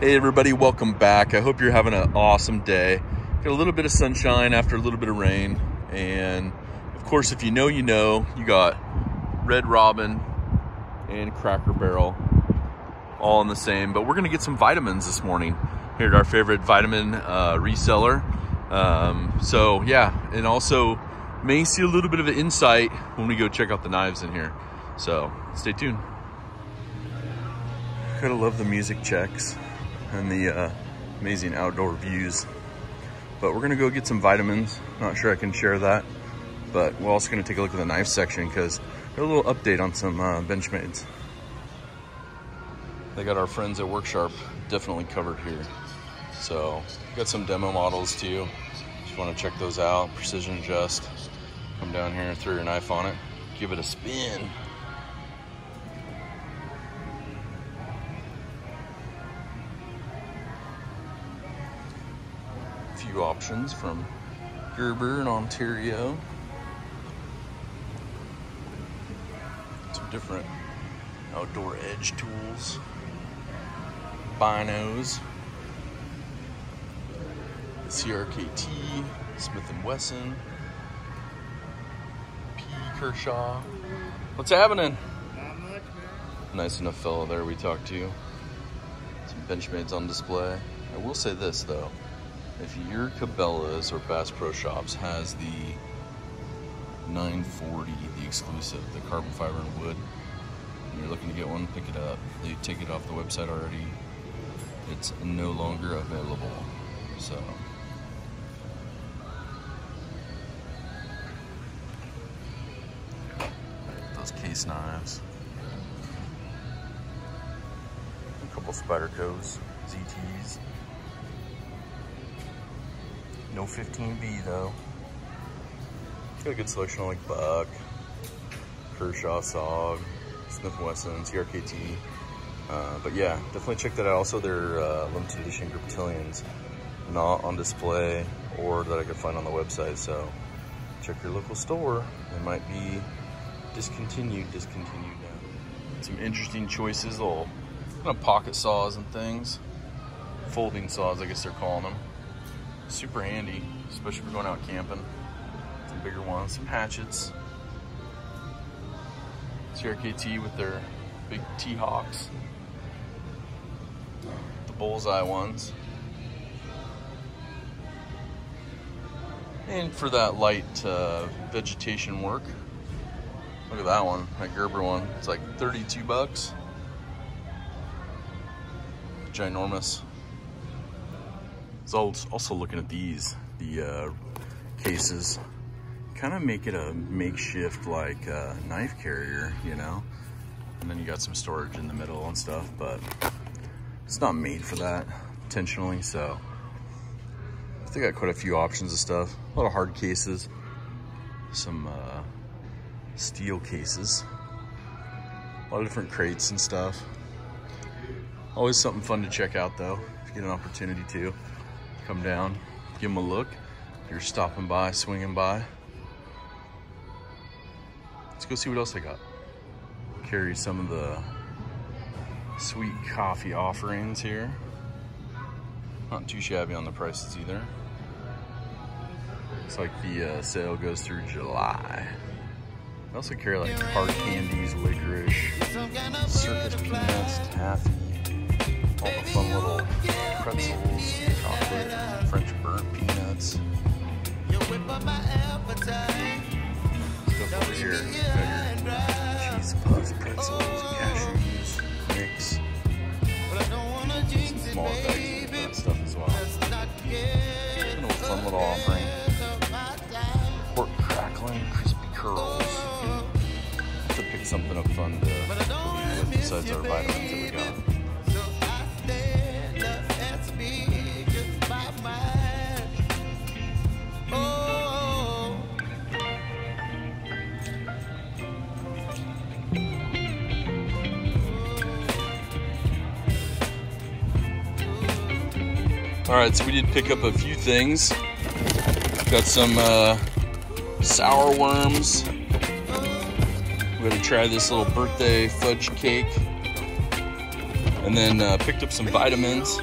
Hey everybody, welcome back. I hope you're having an awesome day. Got a little bit of sunshine after a little bit of rain. And of course, if you know, you know, you got Red Robin and Cracker Barrel all in the same. But we're gonna get some vitamins this morning here at our favorite vitamin uh, reseller. Um, so yeah, and also may see a little bit of an insight when we go check out the knives in here. So stay tuned. Gotta love the music checks and the uh, amazing outdoor views. But we're gonna go get some vitamins. Not sure I can share that, but we're also gonna take a look at the knife section because a little update on some uh, Benchmades. They got our friends at Worksharp definitely covered here. So got some demo models too. Just wanna check those out, precision adjust. Come down here and throw your knife on it, give it a spin. Few options from Gerber in Ontario. Some different outdoor edge tools, binos, the CRKT, Smith & Wesson, P. Kershaw. What's happening? Not much, man. Nice enough fellow there we talked to. Some Benchmades on display. I will say this though, if your Cabela's or Bass Pro Shops has the 940, the exclusive, the carbon fiber and wood, and you're looking to get one, pick it up. They take it off the website already. It's no longer available. So those case knives. A couple Spydercos, ZTs. No 15B though. Got a good selection of like Buck, Kershaw, Sog, Smith Wesson, CRKT. Uh, but yeah, definitely check that out. Also, their uh, limited edition Griptilians not on display or that I could find on the website. So check your local store. They might be discontinued, discontinued now. Some interesting choices, little kind of pocket saws and things. Folding saws, I guess they're calling them super handy, especially if we're going out camping. Some bigger ones, some hatchets. CRKT with their big T-Hawks. The bullseye ones. And for that light uh, vegetation work, look at that one, that Gerber one. It's like 32 bucks. Ginormous. So also looking at these, the uh, cases, kind of make it a makeshift like uh, knife carrier, you know? And then you got some storage in the middle and stuff, but it's not made for that intentionally, so they got quite a few options of stuff. A lot of hard cases, some uh, steel cases, a lot of different crates and stuff. Always something fun to check out though, if you get an opportunity to come down, give them a look. If you're stopping by, swinging by. Let's go see what else they got. Carry some of the sweet coffee offerings here. Not too shabby on the prices either. Looks like the uh, sale goes through July. I also carry like hard candies, licorice, circus peanuts, taffy, all the fun little pretzels, over here. Your cheese puffs, pretzels, cashews, mix. Some smaller bags of that stuff as well. A fun little offering. Pork crackling, crispy curls. To pick something up fun to besides our vitamins that we got. All right, so we did pick up a few things. Got some uh, sour worms. We're gonna try this little birthday fudge cake. And then uh, picked up some vitamins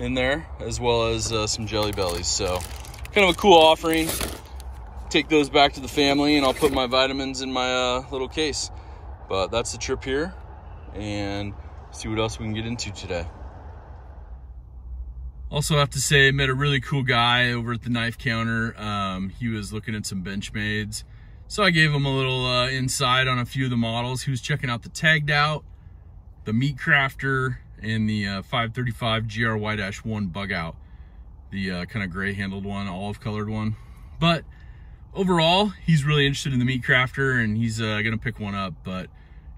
in there, as well as uh, some Jelly Bellies. So kind of a cool offering. Take those back to the family and I'll put my vitamins in my uh, little case. But that's the trip here and see what else we can get into today. Also have to say, I met a really cool guy over at the knife counter. Um, he was looking at some Benchmades. So I gave him a little uh, insight on a few of the models. He was checking out the Tagged Out, the Meat Crafter, and the uh, 535 GRY-1 Bug Out. The uh, kind of gray handled one, olive colored one. But overall, he's really interested in the Meat Crafter and he's uh, gonna pick one up. But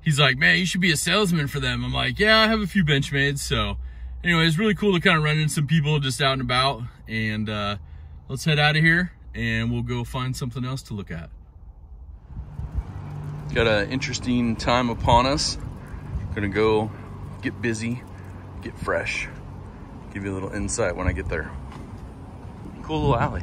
he's like, man, you should be a salesman for them. I'm like, yeah, I have a few Benchmades. So anyway, it's really cool to kind of run into some people just out and about. And uh, let's head out of here and we'll go find something else to look at. Got an interesting time upon us. Gonna go get busy, get fresh. Give you a little insight when I get there. Cool little alley.